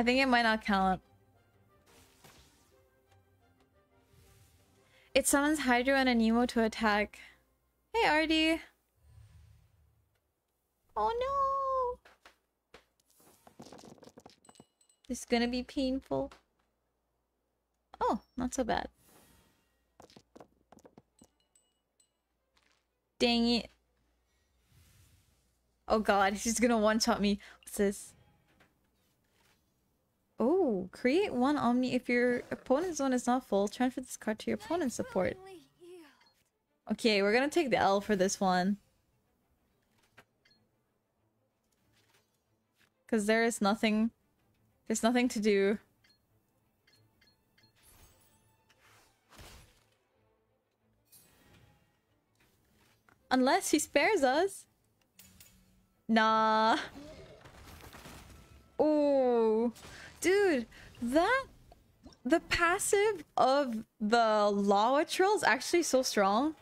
I think it might not count. It summons Hydro and Anemo to attack. Hey, Artie. Oh no! This is gonna be painful. Oh, not so bad. Dang it. Oh god, he's gonna one-shot me. What's this? Create one Omni if your opponent's zone is not full. Transfer this card to your opponent's support. Okay, we're gonna take the L for this one. Because there is nothing... There's nothing to do. Unless he spares us. Nah. Oh, dude, that the passive of the lava troll is actually so strong.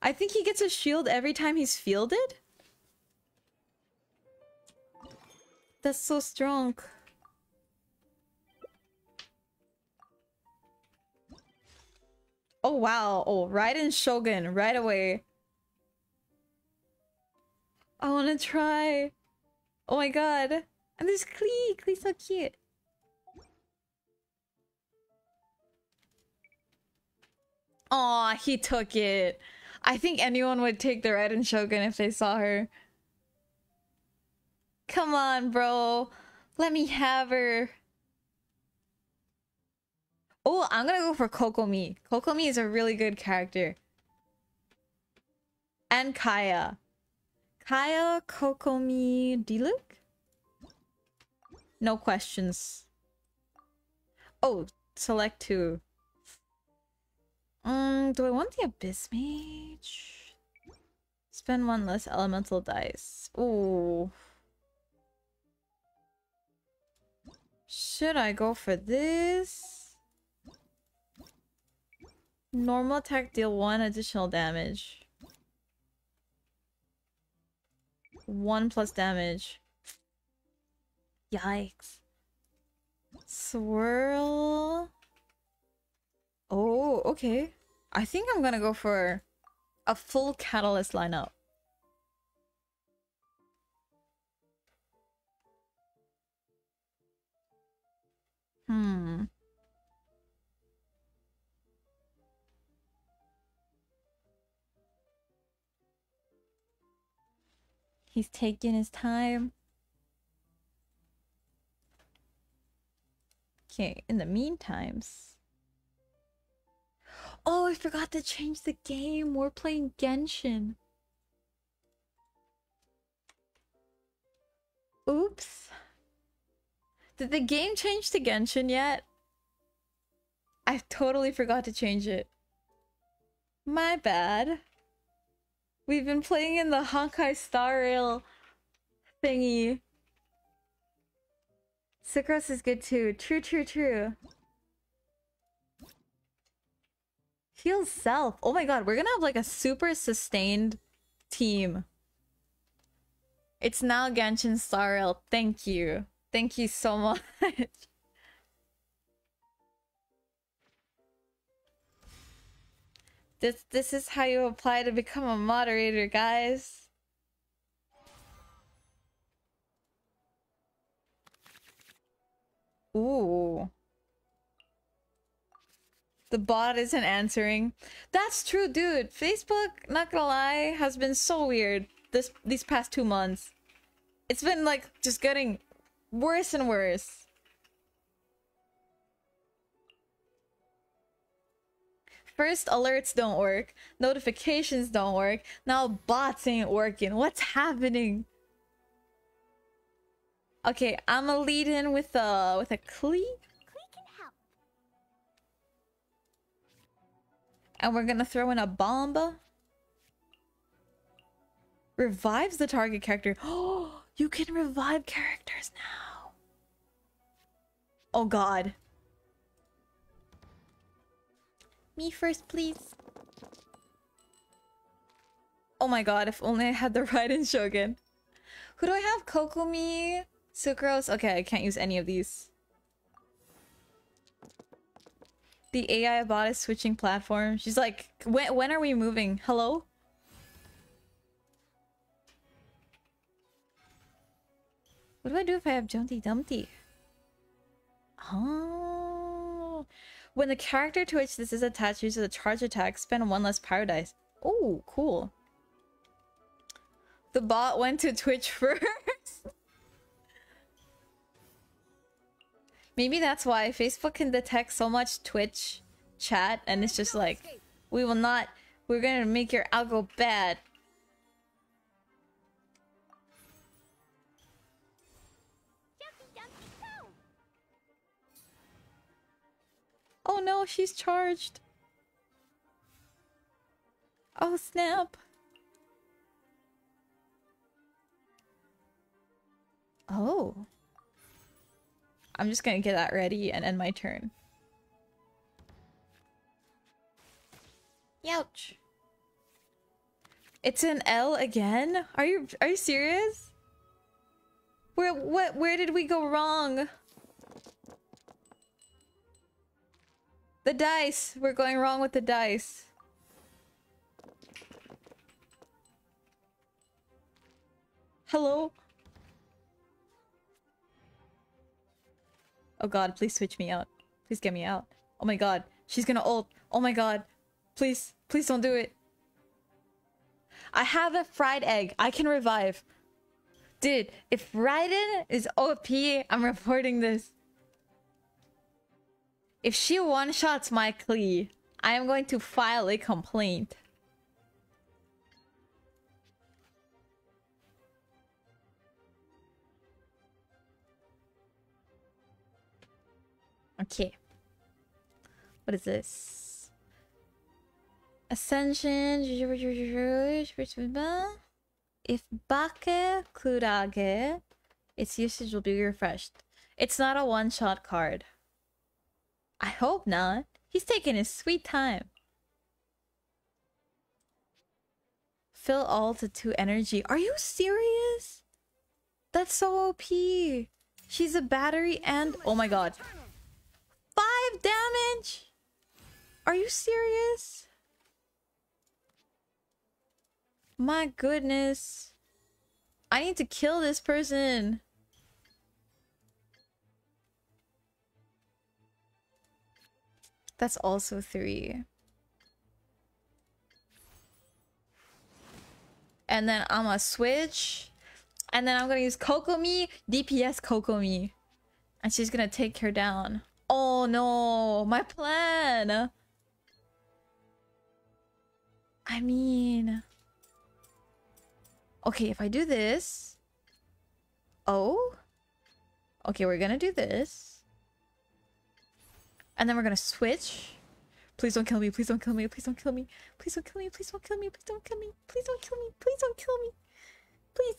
I think he gets a shield every time he's fielded. That's so strong. Oh wow. Oh, Raiden Shogun right away. I want to try. Oh my god. And there's Klee. Klee's so cute. Aw, he took it. I think anyone would take the Raiden Shogun if they saw her. Come on, bro. Let me have her. Oh, I'm gonna go for Kokomi. Kokomi is a really good character. And Kaeya. Kaeya, Kokomi, Diluc? No questions. Oh, select two. Um, do I want the Abyss Mage? Spend one less elemental dice. Ooh. Should I go for this? Normal attack deal one additional damage. One plus damage. Yikes. Swirl. Oh, okay. I think I'm gonna go for a full catalyst lineup. Hmm. He's taking his time. Okay, in the meantimes. Oh, I forgot to change the game. We're playing Genshin. Oops. Did the game change to Genshin yet? I totally forgot to change it. My bad. We've been playing in the Honkai Star Rail thingy. Sucrose is good too. True, true, true. Heal self. Oh my god, we're gonna have like a super sustained team. It's now Genshin Star Rail. Thank you. Thank you so much. This this is how you apply to become a moderator, guys. Ooh. The bot isn't answering. That's true, dude. Facebook, not gonna lie, has been so weird this these past two months. It's been like just getting worse and worse. First, alerts don't work. Notifications don't work. Now bots ain't working. What's happening? Okay, I'm gonna lead in with a with a Klee. And we're gonna throw in a bomba. Revives the target character. Oh, you can revive characters now. Oh god. Me first, please. Oh my god, if only I had the Raiden Shogun. Who do I have? Kokomi? Sucrose? Okay, I can't use any of these. The AI bot is switching platform. She's like, when, when are we moving? Hello? What do I do if I have Jumpy Dumpty? Oh. When the character to which this is attached uses a charge attack, spend one less Pyro dice. Oh, cool. The bot went to Twitch first. Maybe that's why Facebook can detect so much Twitch chat and it's just like, we will not, we're gonna make your algo bad. Oh no, she's charged. Oh snap. Oh. I'm just gonna get that ready and end my turn. Youch. It's an L again? Are you are you serious? Where what where did we go wrong? The dice. We're going wrong with the dice. Hello? Oh god, please switch me out. Please get me out. Oh my god. She's gonna ult. Oh my god. Please. Please don't do it. I have a fried egg. I can revive. Dude, if Raiden is OP, I'm reporting this. If she one-shots my Klee, I am going to file a complaint. Okay. What is this? Ascension. If Bake Kurage, its usage will be refreshed. It's not a one-shot card. I hope not. He's taking his sweet time. Fill all to 2 energy. Are you serious? That's so OP. She's a battery and... Oh my god. 5 damage? Are you serious? My goodness. I need to kill this person. That's also three. And then I'm gonna switch. And then I'm gonna use Kokomi, DPS Kokomi. And she's gonna take her down. Oh no, my plan! I mean... Okay, if I do this... Oh? Okay, we're gonna do this. And then we're gonna switch. Please don't kill me, please don't kill me, please don't kill me. Please don't kill me, please don't kill me, please don't kill me. Please don't kill me, please don't kill me. Please.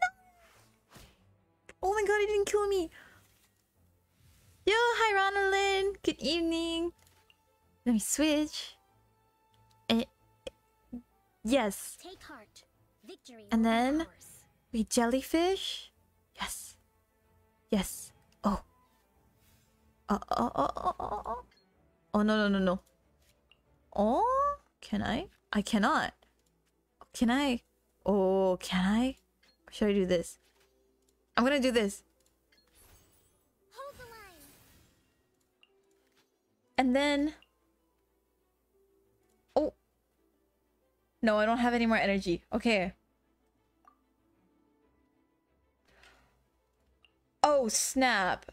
No. Oh my god, he didn't kill me. Yo, hi Ronalyn. Good evening. Let me switch. And eh, yes. Take heart. Victory. And then we jellyfish. Yes. Yes. Oh. Oh, oh, oh, oh, oh, oh. Oh, no, no, no, no. Oh, can I? I cannot. Can I? Oh, can I? Or should I do this? I'm gonna do this. And then... Oh. No, I don't have any more energy. Okay. Oh, snap.